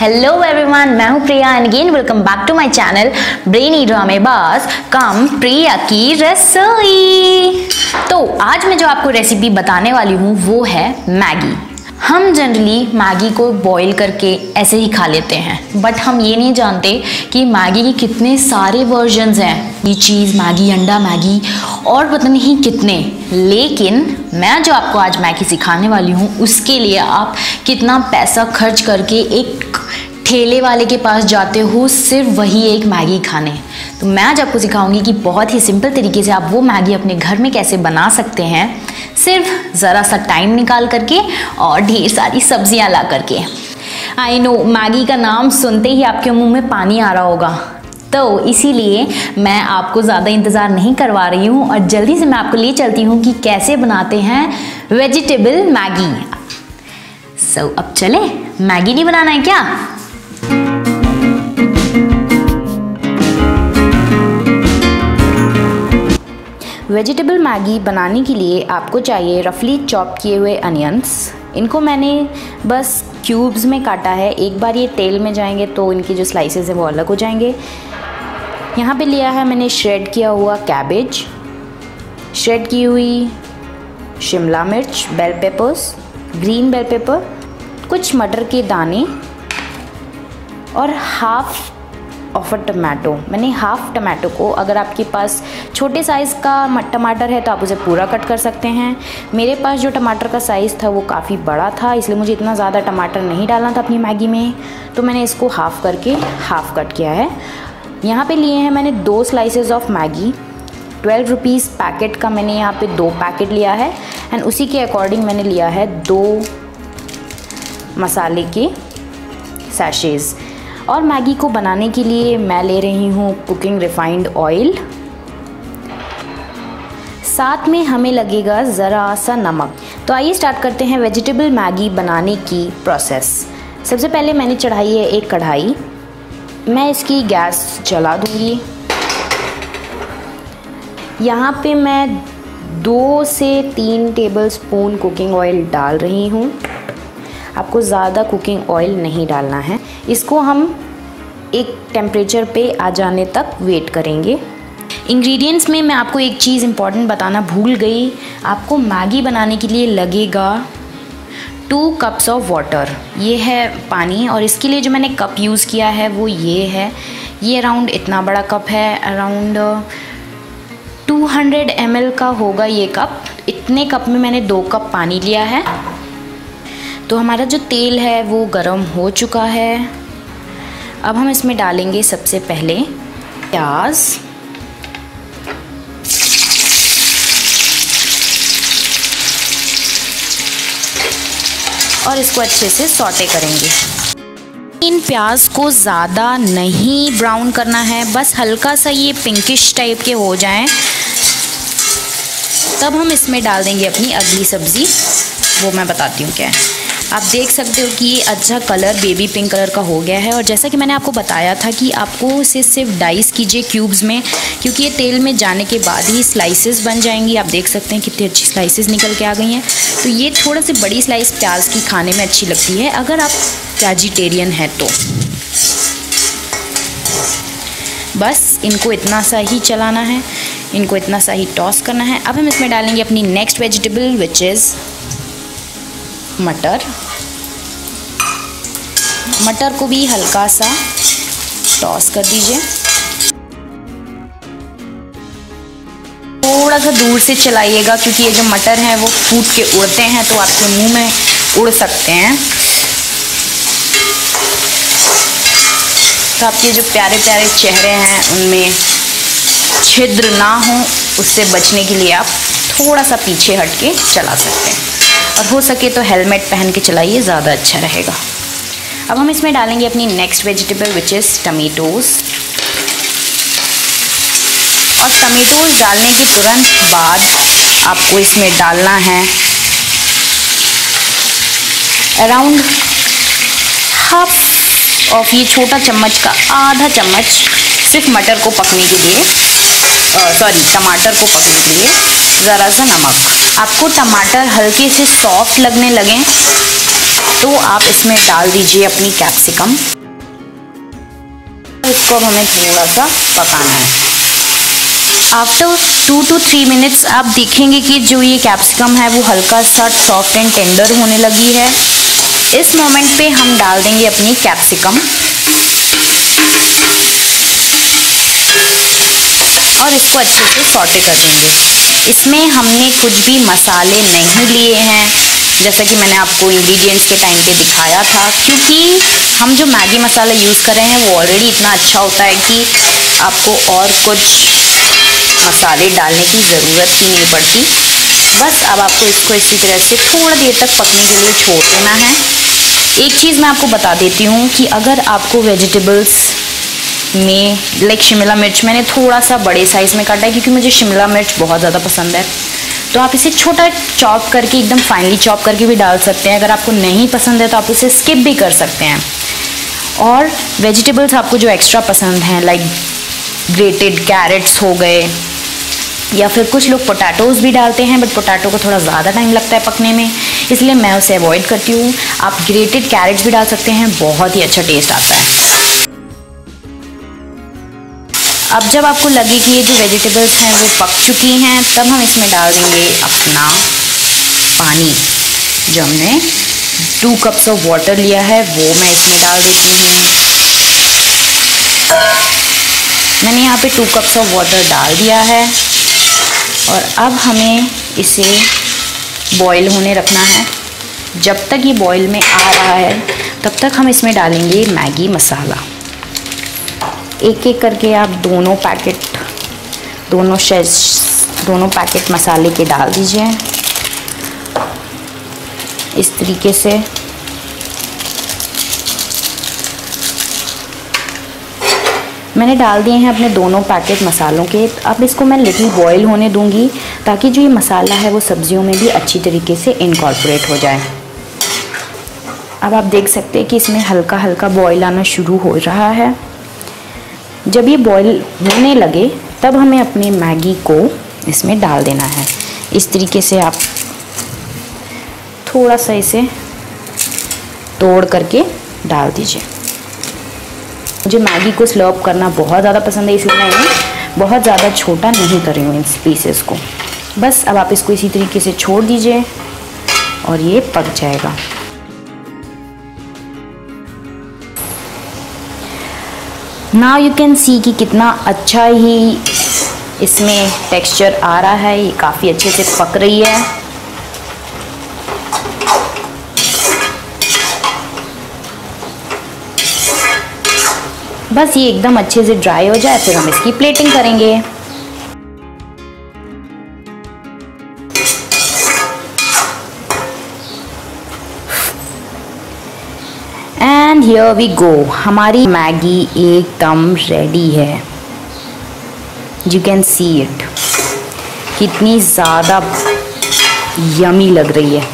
Hello everyone मैं हूँ Priya and again welcome back to my channel brainy Dramebaaz cum Priya की रसोई. तो आज मैं जो आपको रेसिपी बताने वाली हूँ, वो है मैगी। हम जनरली मैगी को बॉईल करके ऐसे ही खा लेते हैं। बट हम ये नहीं जानते कि मैगी के कितने सारे वर्जन्स हैं। ये चीज़ मैगी, अंडा मैगी और पता नहीं कितने। लेकिन मैं जो आपको आज मैगी सिखाने वाली हूँ, उसके लिए आप कितना पैसा खर्च करके एक ठेले वाले के पास जाते हो सिर्फ़ वही एक मैगी खाने। तो मैं आज आपको सिखाऊँगी कि बहुत ही सिंपल तरीके से आप वो मैगी अपने घर में कैसे बना सकते हैं। सिर्फ़ ज़रा सा टाइम निकाल करके और ढेर सारी सब्ज़ियाँ ला करके। आई नो मैगी का नाम सुनते ही आपके मुँह में पानी आ रहा होगा। तो इसीलिए मैं आपको ज़्यादा इंतज़ार नहीं करवा रही हूँ और जल्दी से मैं आपको ले चलती हूँ कि कैसे बनाते हैं वेजिटेबल मैगी। सो so, अब चले मैगी नहीं बनाना है क्या? वेजिटेबल मैगी बनाने के लिए आपको चाहिए रफली चॉप किए हुए अनियंस। इनको मैंने बस क्यूब्स में काटा है। एक बार ये तेल में जाएँगे तो इनके जो स्लाइसेस हैं वो अलग हो जाएँगे। यहाँ पे लिया है मैंने श्रेड किया हुआ कैबेज श्रेड की हुई शिमला मिर्च bell peppers green bell pepper कुछ मटर के दाने और हाफ़ ऑफ़ अ टमाटो मैंने हाफ़ टमाटो को, अगर आपके पास छोटे साइज़ का टमाटर है तो आप उसे पूरा कट कर सकते हैं। मेरे पास जो टमाटर का साइज़ था, वो काफ़ी बड़ा था, इसलिए मुझे इतना ज़्यादा टमाटर नहीं डालना था अपनी मैगी में। तो मैंने इसको हाफ़ करके हाफ़ कट किया है। यहाँ पे लिए हैं मैंने दो slices of Maggi. Twelve rupees packet का मैंने यहाँ पे दो पैकेट लिया है। एंड उसी के अकॉर्डिंग मैंने लिया है दो मसाले के सैशेज़ और मैगी को बनाने के लिए मैं ले रही हूँ कुकिंग रिफाइंड ऑयल। साथ में हमें लगेगा ज़रा सा नमक। तो आइए स्टार्ट करते हैं वेजिटेबल मैगी बनाने की प्रोसेस। सबसे पहले मैंने चढ़ाई है एक कढ़ाई। मैं इसकी गैस जला दूँगी। यहाँ पे मैं दो से तीन टेबल स्पून कुकिंग ऑयल डाल रही हूँ। आपको ज़्यादा कुकिंग ऑयल नहीं डालना है। इसको हम एक टेम्परेचर पे आ जाने तक वेट करेंगे। इंग्रेडिएंट्स में मैं आपको एक चीज़ इंपॉर्टेंट बताना भूल गई। आपको मैगी बनाने के लिए लगेगा टू कप्स ऑफ़ वाटर ये है पानी और इसके लिए जो मैंने कप यूज़ किया है वो ये है। ये अराउंड इतना बड़ा कप है अराउंड 200 हंड्रेड का होगा ये कप इतने कप में मैंने दो कप पानी लिया है। तो हमारा जो तेल है वो गर्म हो चुका है। अब हम इसमें डालेंगे सबसे पहले प्याज। और इसको अच्छे से सॉटे करेंगे। इन प्याज को ज़्यादा नहीं ब्राउन करना है, बस हल्का सा ये पिंकिश टाइप के हो जाएँ। तब हम इसमें डाल देंगे अपनी अगली सब्ज़ी, वो मैं बताती हूँ क्या है। आप देख सकते हो कि ये अच्छा कलर बेबी पिंक कलर का हो गया है और जैसा कि मैंने आपको बताया था कि आपको इसे सिर्फ़ डाइस कीजिए क्यूब्स में, क्योंकि ये तेल में जाने के बाद ही स्लाइसेस बन जाएँगी। आप देख सकते हैं कितनी अच्छी स्लाइसेस निकल के आ गई हैं। तो ये थोड़ा सी बड़ी स्लाइस प्याज की खाने में अच्छी लगती है, अगर आप वेजिटेरियन हैं तो। बस इनको इतना सा ही चलाना है, इनको इतना सा ही टॉस करना है। अब हम इसमें डालेंगे अपनी नेक्स्ट वेजिटेबल विच इज़ मटर। मटर को भी हल्का सा टॉस कर दीजिए। थोड़ा सा दूर से चलाइएगा क्योंकि ये जो मटर हैं वो फूट के उड़ते हैं तो आपके मुँह में उड़ सकते हैं। तो आपके जो प्यारे प्यारे चेहरे हैं, उनमें छिद्र ना हो, उससे बचने के लिए आप थोड़ा सा पीछे हट के चला सकते हैं। और हो सके तो हेलमेट पहन के चलाइए, ज़्यादा अच्छा रहेगा। अब हम इसमें डालेंगे अपनी next vegetable which is tomatoes और टमेटोज़ डालने के तुरंत बाद आपको इसमें डालना है अराउंड हाफ़ ऑफ़ ये छोटा चम्मच का आधा चम्मच सिर्फ़ मटर को पकने के लिए। सॉरी टमाटर को पकने के लिए। ज़रा सा नमक। आपको टमाटर हल्के से सॉफ्ट लगने लगें तो आप इसमें डाल दीजिए अपनी कैप्सिकम इसको अब हमें थोड़ा सा पकाना है। After two two three minutes आप देखेंगे कि जो ये कैप्सिकम है, वो हल्का सा सॉफ्ट एंड टेंडर होने लगी है। इस मोमेंट पे हम डाल देंगे अपनी कैप्सिकम और इसको अच्छे से सॉटे कर देंगे। इसमें हमने कुछ भी मसाले नहीं लिए हैं, जैसा कि मैंने आपको इंग्रेडिएंट्स के टाइम पे दिखाया था, क्योंकि हम जो मैगी मसाला यूज़ कर रहे हैं, वो ऑलरेडी इतना अच्छा होता है कि आपको और कुछ मसाले डालने की ज़रूरत ही नहीं पड़ती। बस अब आपको इसको इसी तरह से थोड़ा देर तक पकने के लिए छोड़ देना है। एक चीज़ मैं आपको बता देती हूँ कि अगर आपको वेजिटेबल्स में लाइक शिमला मिर्च मैंने थोड़ा सा बड़े साइज़ में काटा है क्योंकि मुझे शिमला मिर्च बहुत ज़्यादा पसंद है। तो आप इसे छोटा चॉप करके, एकदम फाइनली चॉप करके भी डाल सकते हैं। अगर आपको नहीं पसंद है तो आप उसे स्किप भी कर सकते हैं। और वेजिटेबल्स आपको जो एक्स्ट्रा पसंद हैं लाइक ग्रेटेड कैरेट्स हो गए, या फिर कुछ लोग पोटैटोज़ भी डालते हैं बट पोटैटो को थोड़ा ज़्यादा टाइम लगता है पकने में। इसलिए मैं उसे अवॉइड करती हूँ। आप ग्रेटेड कैरेट्स भी डाल सकते हैं, बहुत ही अच्छा टेस्ट आता है। अब जब आपको लगे कि ये जो वेजिटेबल्स हैं वो पक चुकी हैं, तब हम इसमें डाल देंगे अपना पानी। जो हमने टू कप्स ऑफ़ वाटर लिया है, वो मैं इसमें डाल देती हूँ। मैंने यहाँ पे टू कप्स ऑफ़ वाटर डाल दिया है। और अब हमें इसे बॉईल होने रखना है। जब तक ये बॉईल में आ रहा है, तब तक हम इसमें डालेंगे मैगी मसाला। एक एक करके आप दोनों पैकेट दोनों शेज दोनों पैकेट मसाले के डाल दीजिए। इस तरीके से। मैंने डाल दिए हैं अपने दोनों पैकेट मसालों के। अब इसको मैं लिटिल बॉईल होने दूँगी, ताकि जो ये मसाला है वो सब्जियों में भी अच्छी तरीके से इनकॉर्पोरेट हो जाए। अब आप देख सकते हैं कि इसमें हल्का हल्का बॉईल आना शुरू हो रहा है। जब ये बॉईल होने लगे, तब हमें अपने मैगी को इसमें डाल देना है। इस तरीके से आप थोड़ा सा इसे तोड़ करके डाल दीजिए। मुझे मैगी को स्लर्प करना बहुत ज़्यादा पसंद है, इसलिए मैं बहुत ज़्यादा छोटा नहीं कर रही हूँ इन पीसेस को। बस अब आप इसको इसी तरीके से छोड़ दीजिए और ये पक जाएगा। नाउ यू कैन सी कि कितना अच्छा ही इसमें टेक्सचर आ रहा है। ये काफ़ी अच्छे से पक रही है। बस ये एकदम अच्छे से ड्राई हो जाए, फिर हम इसकी प्लेटिंग करेंगे। हियर वी गो हमारी मैगी एकदम रेडी है. यू कैन सी इट कितनी ज़्यादा यमी लग रही है.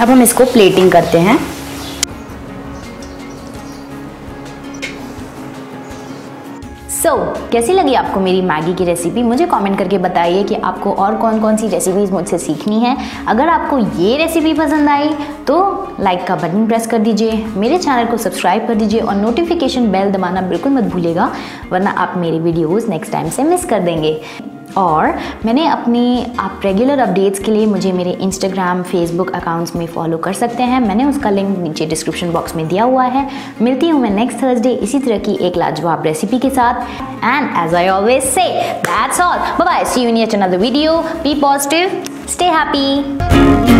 अब हम इसको प्लेटिंग करते हैं. सो so, कैसी लगी आपको मेरी मैगी की रेसिपी मुझे कमेंट करके बताइए कि आपको और कौन कौन सी रेसिपीज़ मुझसे सीखनी है। अगर आपको ये रेसिपी पसंद आई तो लाइक का बटन प्रेस कर दीजिए। मेरे चैनल को सब्सक्राइब कर दीजिए और नोटिफिकेशन बेल दबाना बिल्कुल मत भूलेगा वरना आप मेरी वीडियोज़ नेक्स्ट टाइम से मिस कर देंगे। और मैंने अपनी, आप रेगुलर अपडेट्स के लिए मुझे मेरे इंस्टाग्राम फेसबुक अकाउंट्स में फॉलो कर सकते हैं। मैंने उसका लिंक नीचे डिस्क्रिप्शन बॉक्स में दिया हुआ है। मिलती हूँ मैं नेक्स्ट थर्सडे इसी तरह की एक लाजवाब रेसिपी के साथ। And as I always say that's all bye see you in another video be positive stay happy